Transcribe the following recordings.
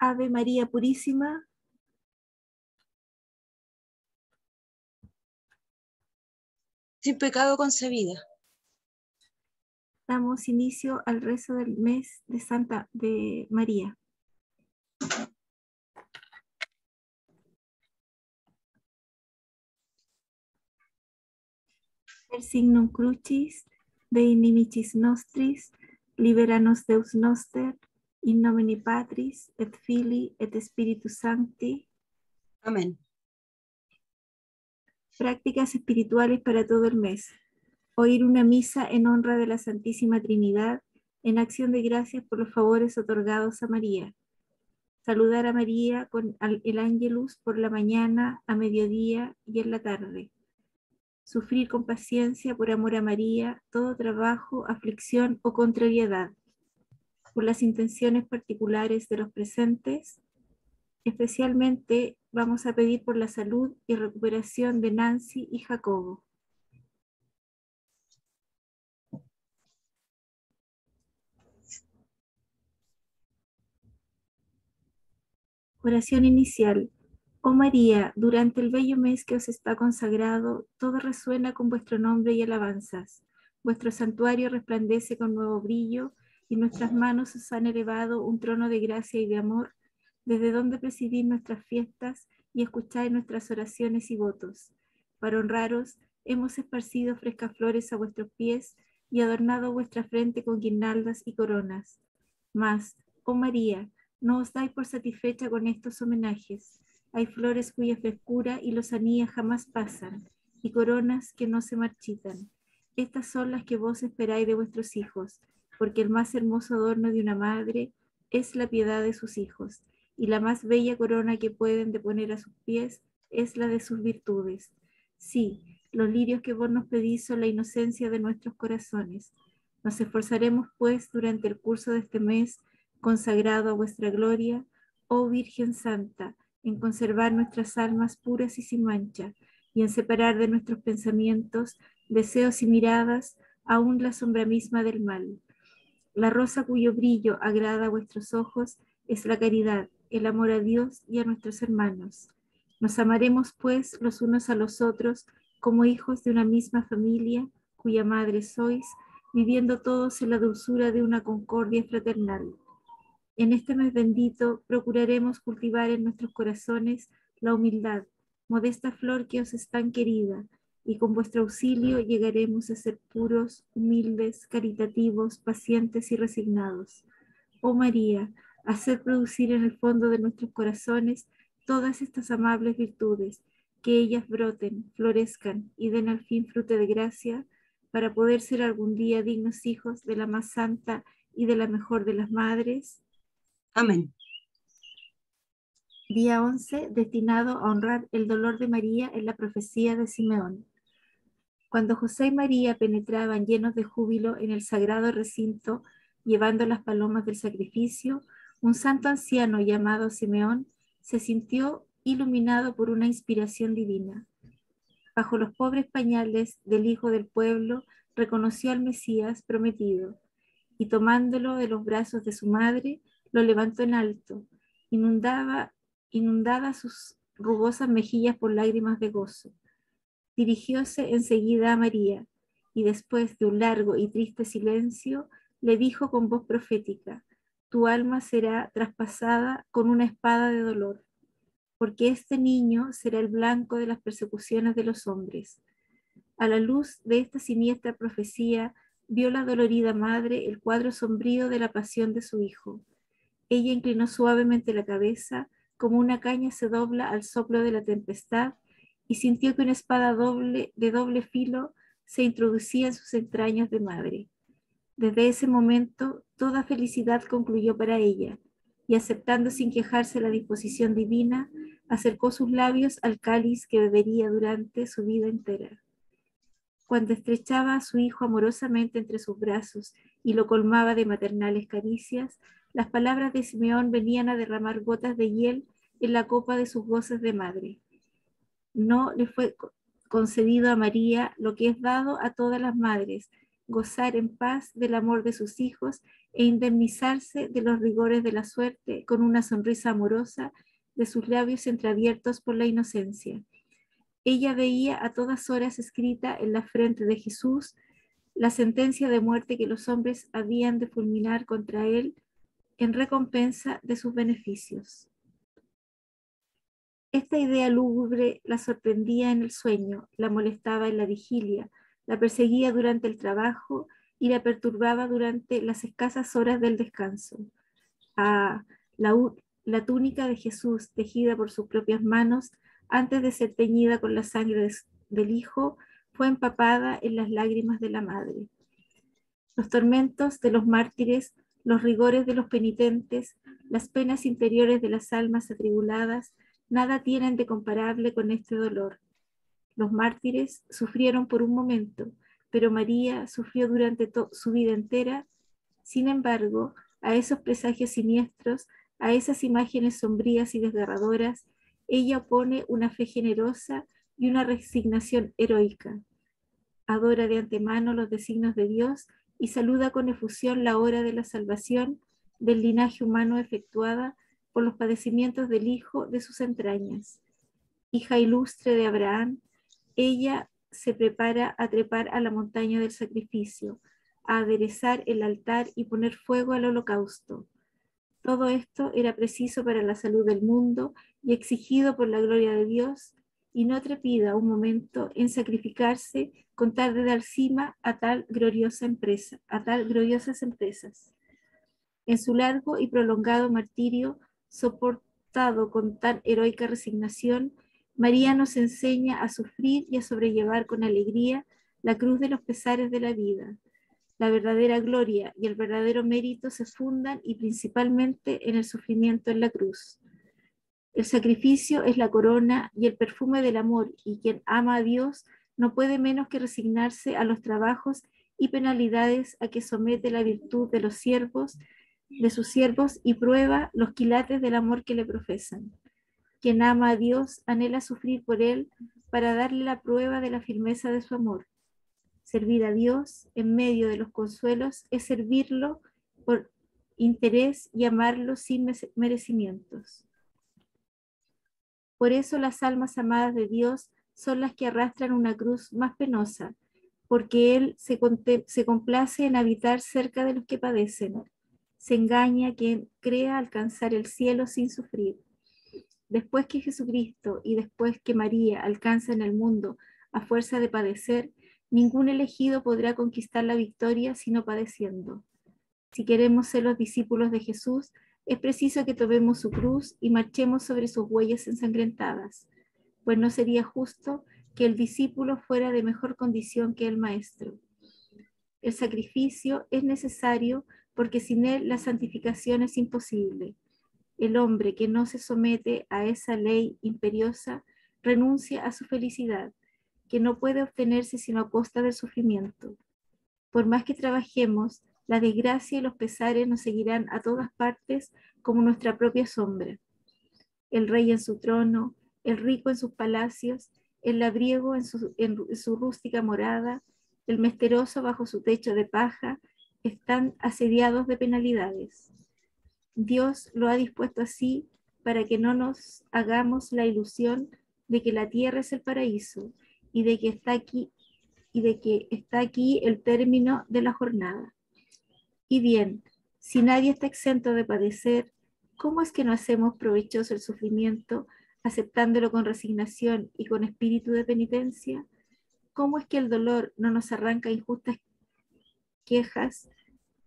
Ave María Purísima. Sin pecado concebida. Damos inicio al rezo del mes de Santa de María. El signum crucis, de inimicis nostris, liberanos Deus noster, in nomine Patris, et Filii, et Spiritus Sancti. Amén. Prácticas espirituales para todo el mes. Oír una misa en honra de la Santísima Trinidad, en acción de gracias por los favores otorgados a María. Saludar a María con el ángelus por la mañana, a mediodía y en la tarde. Sufrir con paciencia por amor a María todo trabajo, aflicción o contrariedad por las intenciones particulares de los presentes. Especialmente vamos a pedir por la salud y recuperación de Nancy y Jacobo. Oración inicial. Oh María, durante el bello mes que os está consagrado, todo resuena con vuestro nombre y alabanzas. Vuestro santuario resplandece con nuevo brillo y nuestras manos os han elevado un trono de gracia y de amor, desde donde presidís nuestras fiestas y escucháis nuestras oraciones y votos. Para honraros, hemos esparcido frescas flores a vuestros pies y adornado vuestra frente con guirnaldas y coronas. Mas, oh María, no os dais por satisfecha con estos homenajes. Hay flores cuya frescura y lozanía jamás pasan, y coronas que no se marchitan. Estas son las que vos esperáis de vuestros hijos, porque el más hermoso adorno de una madre es la piedad de sus hijos, y la más bella corona que pueden deponer a sus pies es la de sus virtudes. Sí, los lirios que vos nos pedís son la inocencia de nuestros corazones. Nos esforzaremos, pues, durante el curso de este mes consagrado a vuestra gloria, oh Virgen Santa, en conservar nuestras almas puras y sin mancha, y en separar de nuestros pensamientos, deseos y miradas, aún la sombra misma del mal la rosa cuyo brillo agrada a vuestros ojos es la caridad, el amor a Dios y a nuestros hermanos. Nos amaremos pues los unos a los otros como hijos de una misma familia, cuya madre sois, viviendo todos en la dulzura de una concordia fraternal. En este mes bendito procuraremos cultivar en nuestros corazones la humildad, modesta flor que os es tan querida, y con vuestro auxilio llegaremos a ser puros, humildes, caritativos, pacientes y resignados. Oh María, haced producir en el fondo de nuestros corazones todas estas amables virtudes, que ellas broten, florezcan y den al fin fruto de gracia, para poder ser algún día dignos hijos de la más santa y de la mejor de las madres. Amén. Día 11, destinado a honrar el dolor de María en la profecía de Simeón. Cuando José y María penetraban llenos de júbilo en el sagrado recinto, llevando las palomas del sacrificio, un santo anciano llamado Simeón se sintió iluminado por una inspiración divina. Bajo los pobres pañales del Hijo del Pueblo, reconoció al Mesías prometido y tomándolo de los brazos de su madre, lo levantó en alto, inundaba, inundada sus rugosas mejillas por lágrimas de gozo dirigióse enseguida a María y después de un largo y triste silencio le dijo con voz profética, tu alma será traspasada con una espada de dolor, porque este niño será el blanco de las persecuciones de los hombres. A la luz de esta siniestra profecía, vio la dolorida madre el cuadro sombrío de la pasión de su hijo. Ella inclinó suavemente la cabeza, como una caña se dobla al soplo de la tempestad, y sintió que una espada doble, de doble filo se introducía en sus entrañas de madre. Desde ese momento, toda felicidad concluyó para ella, y aceptando sin quejarse la disposición divina, acercó sus labios al cáliz que bebería durante su vida entera. Cuando estrechaba a su hijo amorosamente entre sus brazos y lo colmaba de maternales caricias, las palabras de Simeón venían a derramar gotas de hiel en la copa de sus voces de madre no le fue concedido a María lo que es dado a todas las madres, gozar en paz del amor de sus hijos e indemnizarse de los rigores de la suerte con una sonrisa amorosa de sus labios entreabiertos por la inocencia. Ella veía a todas horas escrita en la frente de Jesús la sentencia de muerte que los hombres habían de fulminar contra él en recompensa de sus beneficios. Esta idea lúgubre la sorprendía en el sueño, la molestaba en la vigilia, la perseguía durante el trabajo y la perturbaba durante las escasas horas del descanso. Ah, la, la túnica de Jesús, tejida por sus propias manos, antes de ser teñida con la sangre del Hijo, fue empapada en las lágrimas de la Madre. Los tormentos de los mártires, los rigores de los penitentes, las penas interiores de las almas atribuladas, nada tienen de comparable con este dolor. Los mártires sufrieron por un momento, pero María sufrió durante su vida entera. Sin embargo, a esos presagios siniestros, a esas imágenes sombrías y desgarradoras, ella opone una fe generosa y una resignación heroica. Adora de antemano los designios de Dios y saluda con efusión la hora de la salvación del linaje humano efectuada por los padecimientos del Hijo de sus entrañas. Hija ilustre de Abraham, ella se prepara a trepar a la montaña del sacrificio, a aderezar el altar y poner fuego al holocausto. Todo esto era preciso para la salud del mundo y exigido por la gloria de Dios, y no trepida un momento en sacrificarse con tal de dar cima a tal gloriosa empresa, a tal gloriosas empresas. En su largo y prolongado martirio, soportado con tan heroica resignación, María nos enseña a sufrir y a sobrellevar con alegría la cruz de los pesares de la vida. La verdadera gloria y el verdadero mérito se fundan y principalmente en el sufrimiento en la cruz. El sacrificio es la corona y el perfume del amor, y quien ama a Dios no puede menos que resignarse a los trabajos y penalidades a que somete la virtud de los siervos de sus siervos y prueba los quilates del amor que le profesan. Quien ama a Dios anhela sufrir por él para darle la prueba de la firmeza de su amor. Servir a Dios en medio de los consuelos es servirlo por interés y amarlo sin merecimientos. Por eso las almas amadas de Dios son las que arrastran una cruz más penosa, porque Él se, se complace en habitar cerca de los que padecen se engaña quien crea alcanzar el cielo sin sufrir. Después que Jesucristo y después que María alcanzan el mundo a fuerza de padecer, ningún elegido podrá conquistar la victoria sino padeciendo. Si queremos ser los discípulos de Jesús, es preciso que tomemos su cruz y marchemos sobre sus huellas ensangrentadas, pues no sería justo que el discípulo fuera de mejor condición que el maestro. El sacrificio es necesario porque sin él la santificación es imposible. El hombre que no se somete a esa ley imperiosa renuncia a su felicidad, que no puede obtenerse sino a costa del sufrimiento. Por más que trabajemos, la desgracia y los pesares nos seguirán a todas partes como nuestra propia sombra. El rey en su trono, el rico en sus palacios, el labriego en su, en su rústica morada, el mesteroso bajo su techo de paja, están asediados de penalidades. Dios lo ha dispuesto así para que no nos hagamos la ilusión de que la tierra es el paraíso y de que está aquí y de que está aquí el término de la jornada. Y bien, si nadie está exento de padecer, ¿cómo es que no hacemos provechoso el sufrimiento aceptándolo con resignación y con espíritu de penitencia? ¿Cómo es que el dolor no nos arranca injustas quejas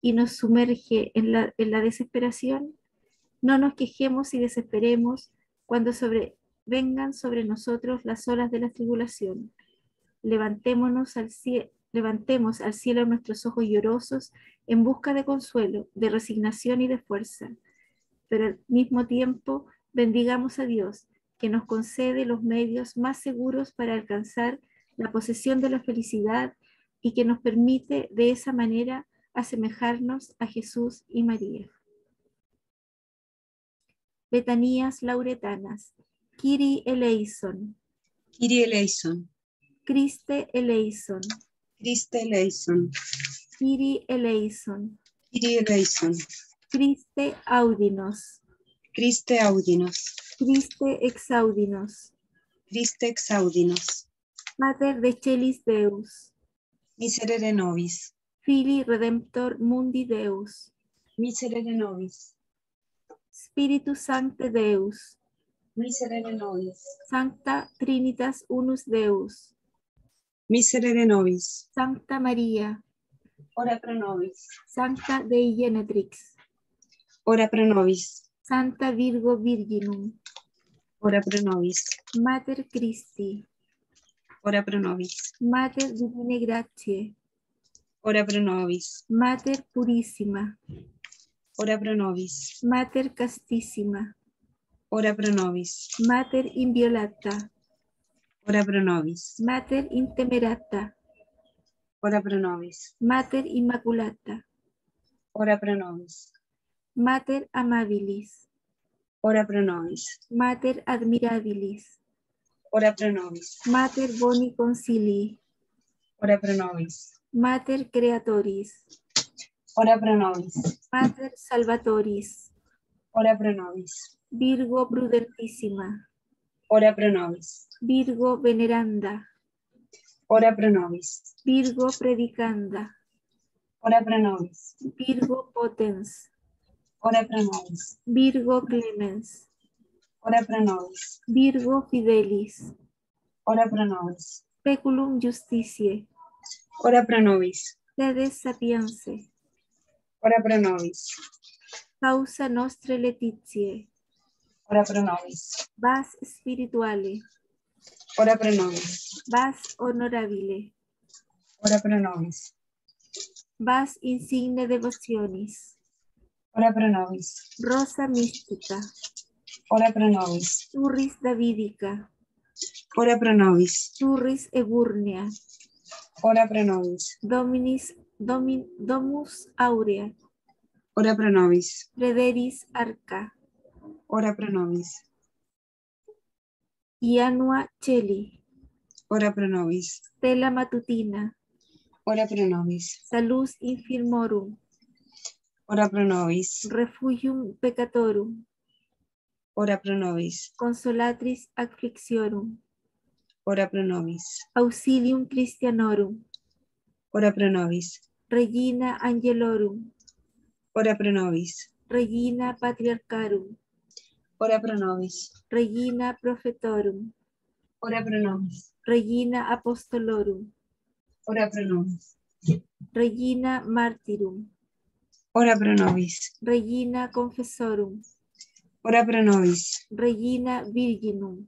y nos sumerge en la, desesperación, no nos quejemos y desesperemos cuando sobre, vengan sobre nosotros las olas de la tribulación. Levantémonos al cielo, levantemos al cielo nuestros ojos llorosos en busca de consuelo, de resignación y de fuerza, pero al mismo tiempo bendigamos a Dios, que nos concede los medios más seguros para alcanzar la posesión de la felicidad y que nos permite de esa manera asemejarnos a Jesús y María. Betanías lauretanas. Kiri eleison. Kiri eleison. Christe eleison. Christe eleison. Kiri eleison. Kyrie eleison. Christe audinos, Christe audinos. Christe exaudinos, Christe exaudinos. Mater de Celis Deus, Miserere nobis. Fili Redemptor Mundi Deus, Miserere nobis. Spiritus Sancte Deus, Miserere nobis. Sancta Trinitas Unus Deus, Miserere nobis. Sancta María, Ora pro nobis. Sancta Dei Genetrix, Ora pro nobis. Santa Virgo Virginum, Ora pro nobis. Mater Christi, Ora pro nobis. Mater Divine Gratiae, Ora pro nobis. Mater Purissima, Ora pro nobis. Mater Castissima, Ora pro nobis. Mater Inviolata, Ora pro nobis. Mater Intemerata, Ora pro nobis. Mater Immaculata, Ora pro nobis. Mater Amabilis, Ora pro nobis. Mater Admirabilis, Ora pro nobis. Mater Boni Concilii, Ora pro nobis. Mater Creatoris, Ora pro nobis. Mater Salvatoris, Ora pro nobis. Virgo Prudentissima, Ora pro nobis. Virgo Veneranda, Ora pro nobis. Virgo Predicanda, Ora pro nobis. Virgo Potens, Ora pro nobis. Virgo Clemens, Ora pro nobis. Virgo Fidelis, Ora pro nobis. Speculum Justitiae, Ora pro nobis. Sede Sapiense, Ora pro nobis. Causa Nostre Letitiae, Ora pro nobis. Vas Spirituale, Ora pro nobis. Vas Honorabile, Ora pro nobis. Vas Insigne Devotionis, Ora pro nobis. Rosa Mística, Ora pro nobis. Turris Davidica, Ora pro nobis. Turris Eburnea, Ora pro nobis. Dominis, Domin, Domus Aurea, Ora pro nobis. Frederis Arca, Ora pro nobis. Ianua Celi, Ora pro nobis. Stella Matutina, Ora pro nobis. Salus Infirmorum, Ora pro nobis. Refugium Peccatorum, Ora pro nobis. Consolatris Afflictionum, Ora pro nobis. Auxilium Christianorum, Ora pro nobis. Regina Angelorum, Ora pro nobis. Regina Patriarcharum, Ora pro nobis. Regina Prophetorum, Ora pro nobis. Regina Apostolorum, Ora pro nobis. Regina Martyrum, Ora pro nobis. Regina Confessorum, Ora pro nobis. Regina Virginum,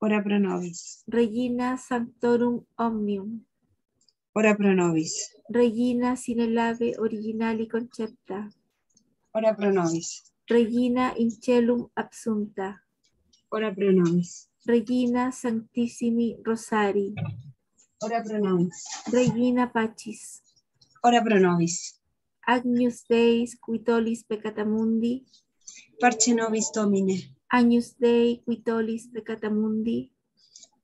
Ora pro nobis. Regina Sanctorum Omnium, Ora pro nobis. Regina Sinelave Originali Concepta, Ora pro nobis. Regina in Celum Absunta, Ora pro nobis. Regina Sanctissimi Rosari, Ora pro nobis. Regina Pacis, Ora pro nobis. Agnus Deis qui tollis peccata mundi, Parce nobis Domine. Agnus Dei qui tollis peccata mundi,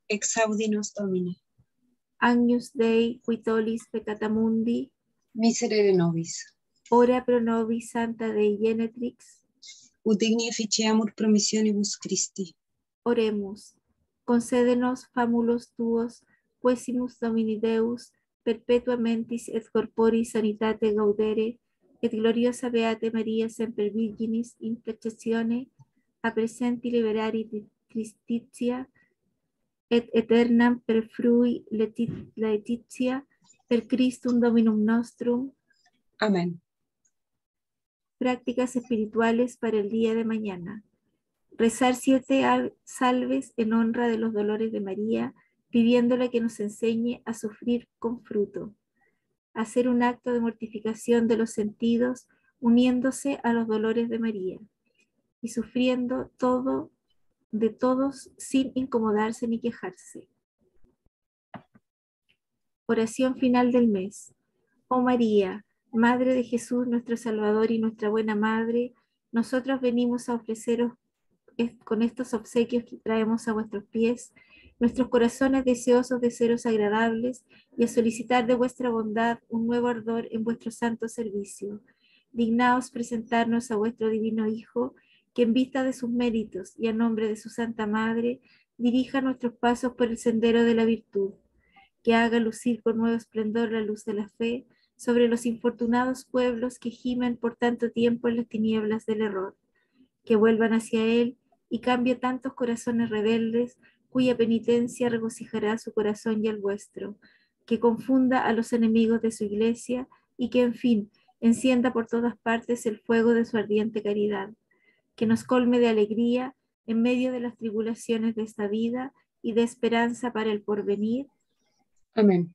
Exaudinos Domine. Agnus Dei qui tollis peccata mundi, Miserere nobis. ora pro nobis Santa Dei Genetrix, Ut promissionibus Christi. Oremus, concédenos famulos tuos, quesimus Domini Deus, perpetua mentis et corporis sanitate gaudere, et gloriosa Beate Maria Semper Virginis intercessione, a presenti liberari di Christitia, et aeternam per frui laetitia, per Christum Dominum nostrum, Amén. prácticas espirituales para el día de mañana. Rezar siete al- salves en honra de los dolores de María, pidiéndole que nos enseñe a sufrir con fruto. Hacer un acto de mortificación de los sentidos, uniéndose a los dolores de María y sufriendo todo de todos sin incomodarse ni quejarse. Oración final del mes. Oh María, Madre de Jesús, nuestro Salvador y nuestra buena Madre, nosotros venimos a ofreceros con estos obsequios que traemos a vuestros pies nuestros corazones deseosos de seros agradables y a solicitar de vuestra bondad un nuevo ardor en vuestro santo servicio. Dignaos presentarnos a vuestro divino Hijo, que en vista de sus méritos y a nombre de su Santa Madre, dirija nuestros pasos por el sendero de la virtud, que haga lucir con nuevo esplendor la luz de la fe sobre los infortunados pueblos que gimen por tanto tiempo en las tinieblas del error, que vuelvan hacia Él y cambie tantos corazones rebeldes cuya penitencia regocijará su corazón y el vuestro, que confunda a los enemigos de su iglesia y que, en fin, encienda por todas partes el fuego de su ardiente caridad, que nos colme de alegría en medio de las tribulaciones de esta vida y de esperanza para el porvenir. Amén.